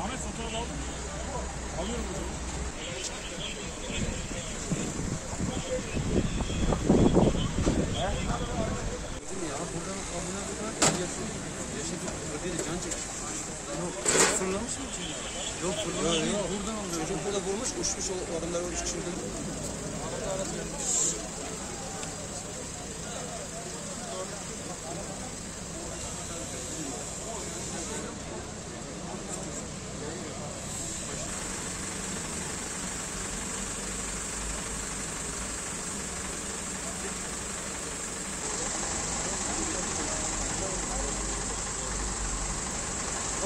Ahmet fotoğraf aldın mı? Alıyorum o zaman. Yok. Fırlamış mı içinde? Yok fırlamış değil. Buradan alıyor. Çocuk burada vurmuş uçmuş o adamlar ölmüş şimdi.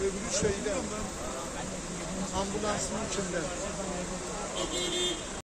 Öbürü şeyde ambulansın içinde.